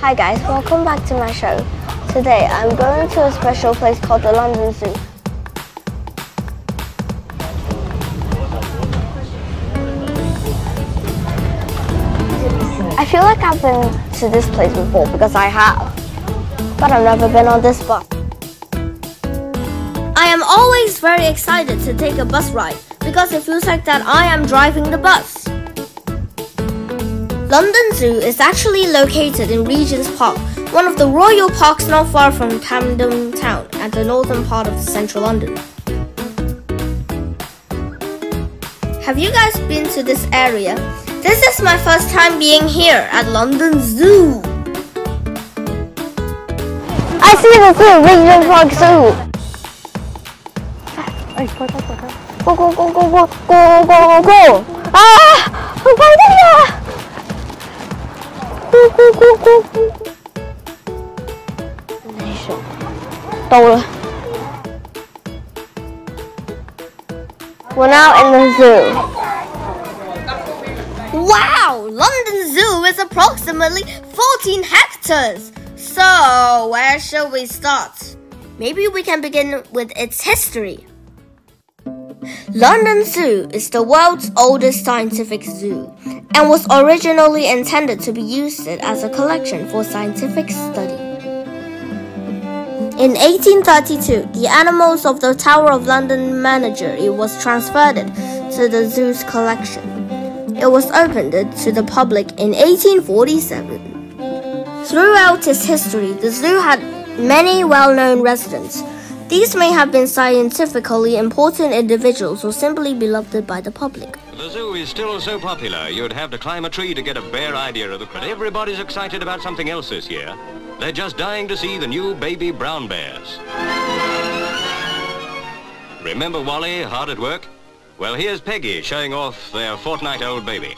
Hi guys, welcome back to my show. Today I'm going to a special place called the London Zoo. I feel like I've been to this place before because I have, but I've never been on this bus. I am always very excited to take a bus ride because it feels like that I am driving the bus. London Zoo is actually located in Regent's Park, one of the royal parks not far from Camden Town at the northern part of central London. Have you guys been to this area? This is my first time being here at London Zoo. I see the zoo, Regent's Park Zoo. Go, go, go, go, go, go, go, go, go. Ah! I'm! 咕咕咕咕咕！没事，到了。We're now in the zoo. Wow! London Zoo is approximately 14 hectares. So, where shall we start? Maybe we can begin with its history. London Zoo is the world's oldest scientific zoo and was originally intended to be used as a collection for scientific study. In 1832, the animals of the Tower of London menagerie was transferred to the zoo's collection. It was opened to the public in 1847. Throughout its history, the zoo had many well-known residents these may have been scientifically important individuals or simply beloved by the public. The zoo is still so popular, you'd have to climb a tree to get a bare idea of the... But everybody's excited about something else this year. They're just dying to see the new baby brown bears. Remember Wally, hard at work? Well, here's Peggy showing off their fortnight-old baby.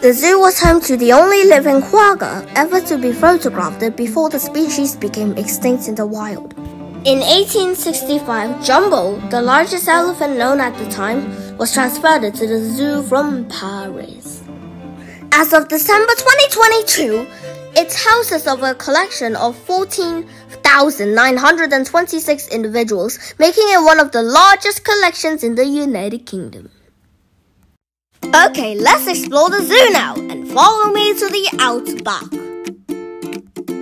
The zoo was home to the only living quagga ever to be photographed before the species became extinct in the wild. In 1865, Jumbo, the largest elephant known at the time, was transferred to the zoo from Paris. As of December 2022, it houses of a collection of 14,926 individuals, making it one of the largest collections in the United Kingdom. Okay, let's explore the zoo now and follow me to the outback.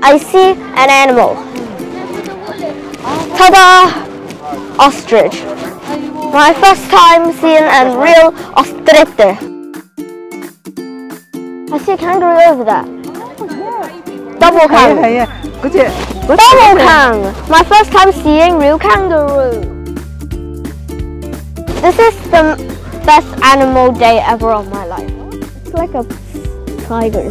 I see an animal. Ta-da! Ostrich. My first time seeing a real ostrich. I see a kangaroo over there. Double kang. Double kang. My first time seeing real kangaroo. This is the best animal day ever of my life. It's like a tiger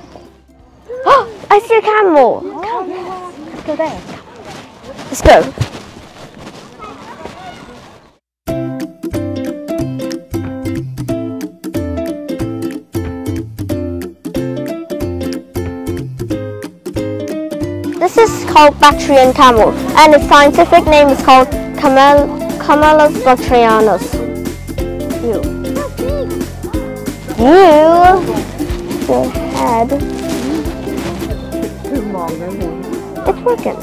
I see a camel. Let's go there. Let's go. This is called Bactrian camel, and its scientific name is called Camel Camelus bactrianus. Ew. Ew. The head. It's working.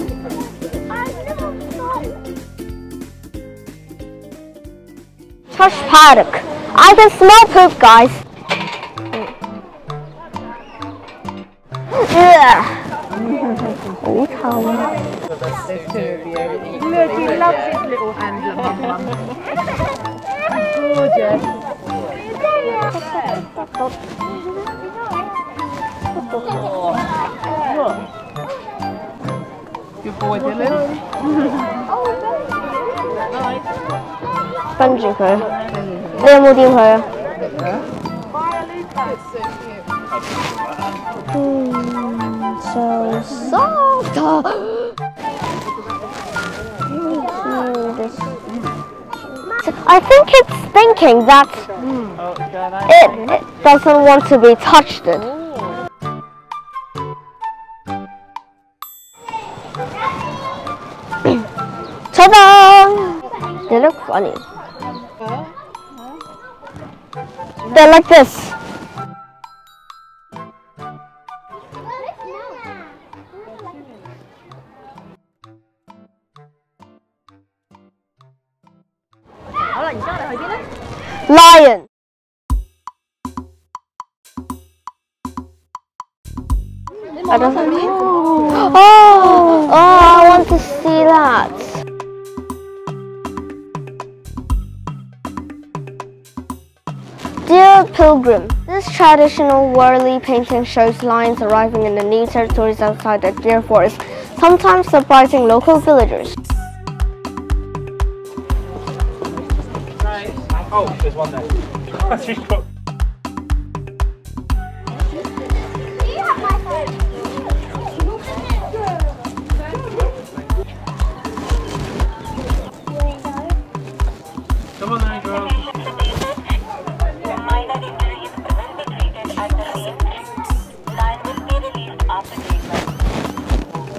Touch paddock. I can smell poop, guys. Yeah. Look, he loves his little hand. Gorgeous. Boy, Dylan. Hmm, so soft. I think it's thinking that it, it doesn't want to be touched. They look funny. They're like this. Pilgrim, this traditional Warli painting shows lions arriving in the new territories outside the Gir forest, sometimes surprising local villagers. Oh, there's one there.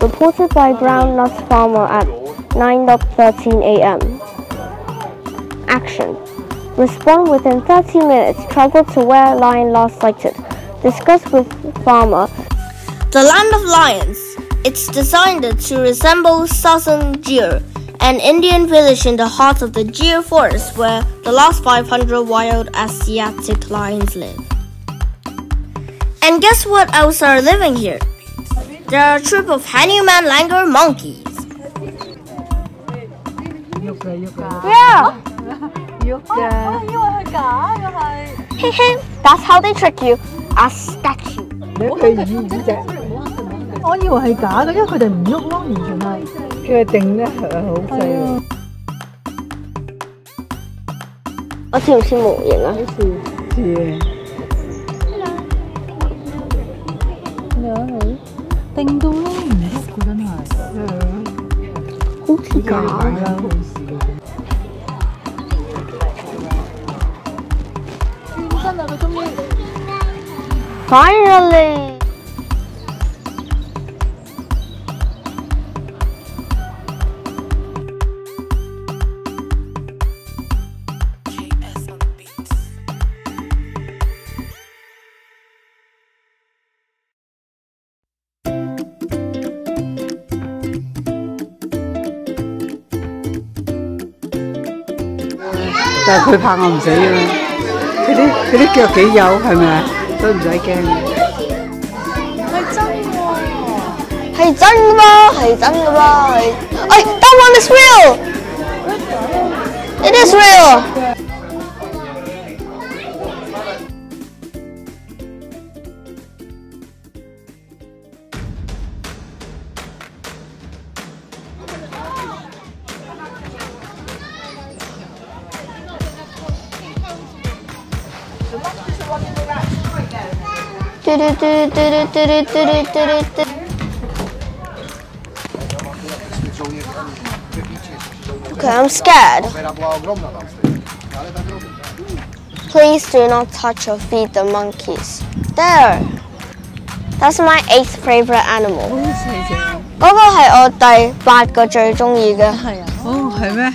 Reported by Brown Nuts Farmer at 9.13 a.m. Action. Respond within 30 minutes. Travel to where lion last sighted. Discuss with farmer. The land of lions. It's designed to resemble Sasan Gir, an Indian village in the heart of the Gir forest where the last 500 wild Asiatic lions live. And guess what else are living here? There are a troop of Hanuman langur monkeys. Yeah. Hey, hey, that's how they trick you. A statue. 你佢二五只，我以为系假嘅，因为佢哋唔喐咯，完全系。佢定得系好细喎，我似唔似模型啊？似似 程度都唔得，真係。好慘。Finally。但係佢怕我唔死啊！佢啲佢啲腳幾幼係咪啊？都唔使驚。係真噶嘛？係真噶嘛？係。哎，that one is real. It is real. Okay, I'm scared. Please do not touch or feed the monkeys. There. That's my eighth favorite animal. 嗰个系我第八个最中意嘅。系啊，哦系咩？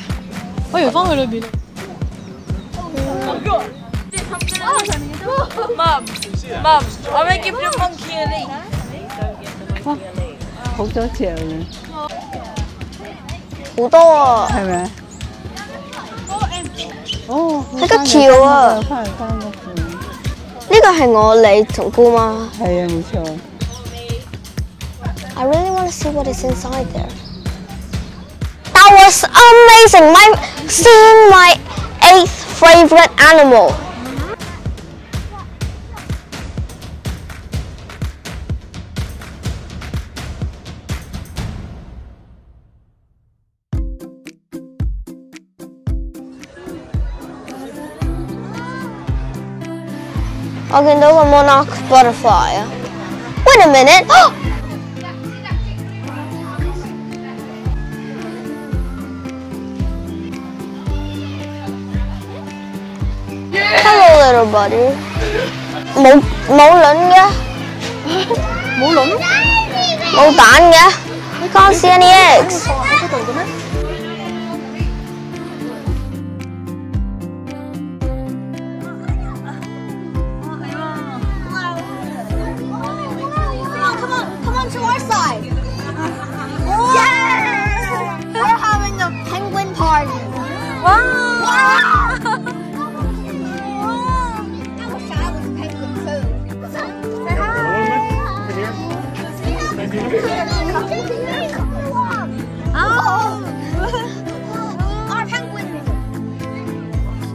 我以为翻去里边。 Mum, I'm gonna give your monkey a lead. 好多只啊，好多啊！系咪啊？哦，喺个桥啊翻嚟翻屋企。呢个系我你同姑妈。系啊，冇错。 I really want to see what is inside there. That was amazing! My seeing my eighth favorite animal. I can do a monarch butterfly. Wait a minute! Hello little buddy. Mũ, mũ lĩnh kìa Mũ lĩnh? Tản You can't see any eggs.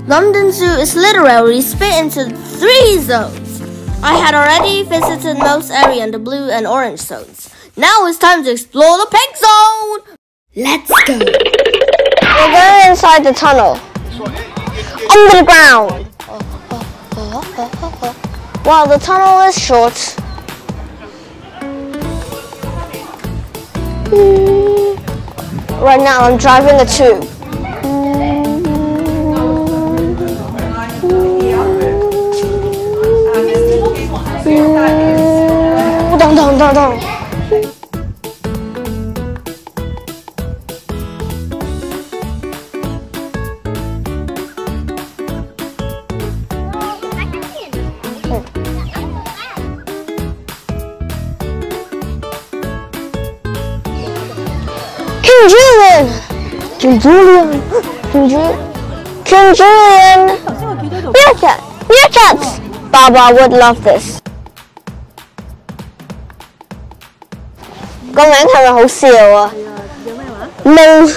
？London Zoo is literally split into three zones. I had already visited most area in the blue and orange zones. Now it's time to explore the pink zone. Let's go. We're going inside the tunnel. Under the ground. Wow, the tunnel is short. Hmm. Right now I'm driving a tube. 온다 온다 온다 King 김주현 김주 김주현 Meerkat Meerkats Baba would love this. 個名係咪好笑啊？有咩話？夢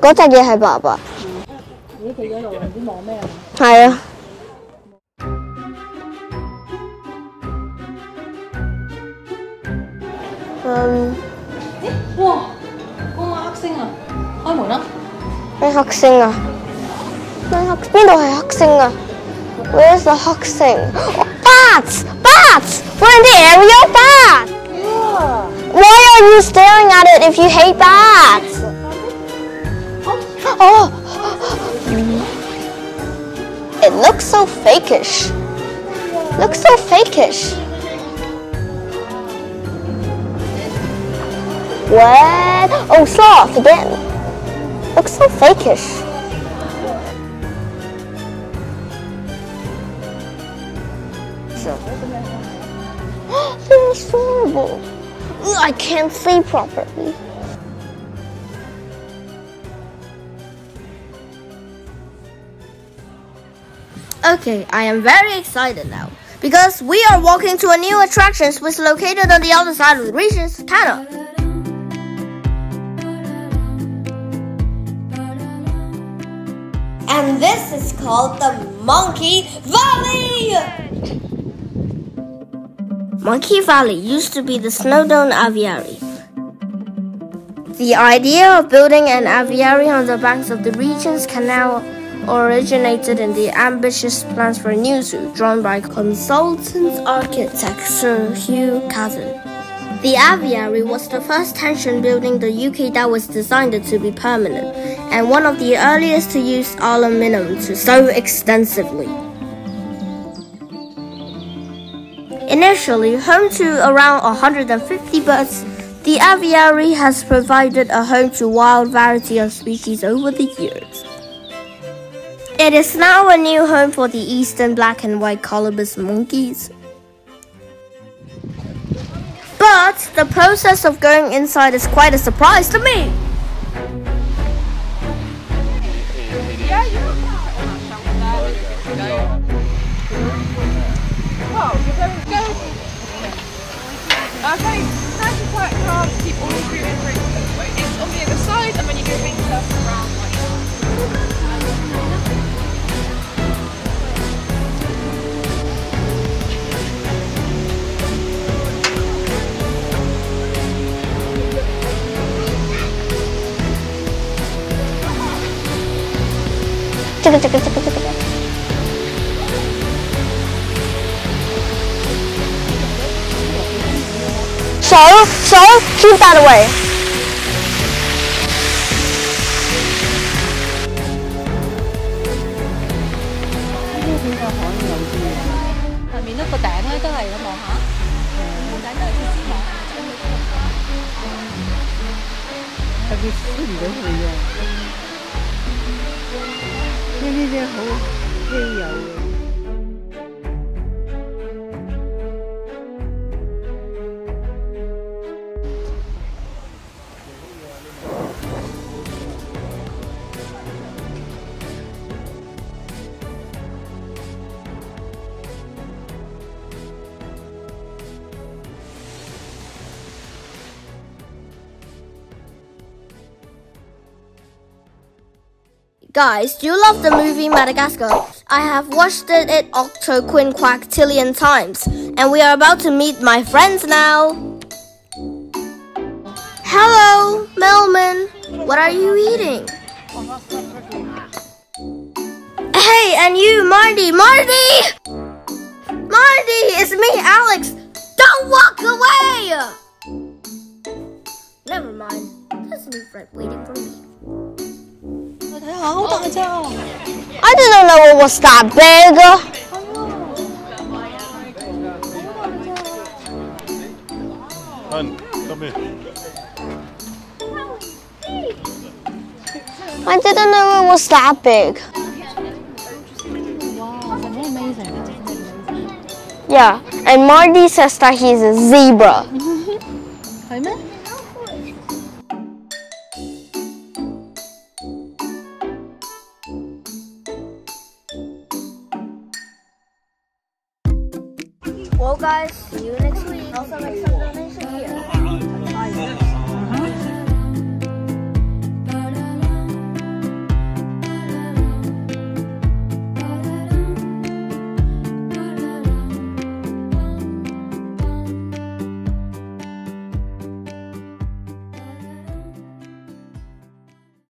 嗰隻嘢係爸爸，咦，企咗度唔知望咩啊？係啊。嗯，哇！嗰個黑星啊！開門啦！咩黑星啊？咩黑？邊度係黑星啊？Where's the 黑星？Oh, bats! Bats! We're in the area of bats! Why are you staring at it if you hate bats? Oh. oh! It looks so fakish. Looks so fakish. What? Oh, sloth again. Looks so fakish. So. They're adorable. Ugh, I can't see properly. Okay, I am very excited now because we are walking to a new attraction which is located on the other side of the Regent's Canal. And this is called the Monkey Valley! Monkey Valley used to be the Snowdon Aviary. The idea of building an aviary on the banks of the Regent's Canal originated in the ambitious plans for a new zoo drawn by consultant architect Sir Hugh Casson. The aviary was the first tension building in the UK that was designed to be permanent, and one of the earliest to use aluminium to so extensively. Initially home to around 150 birds, the aviary has provided a home to a wild variety of species over the years. It is now a new home for the eastern black and white colobus monkeys. But the process of going inside is quite a surprise to me. Okay. kind keep all on the other side, and then you do a big around like Chicka chicka chicka chicka So, so, keep that away. 下面一个顶 Guys, do you love the movie Madagascar? I have watched it at Octo Quinn Quactillion times, and we are about to meet my friends now. Hello, Melman. What are you eating? Hey, and you, Marty, Marty! Marty, it's me, Alex. Don't walk away! Never mind. There's a new friend waiting for me 我睇下好大只啊！ I didn't know it was that big. Hun, come here. I didn't know it was that big. 哇，真系 amazing！ Yeah, and Marty says that he's a zebra. guys, see you next week. Also, make.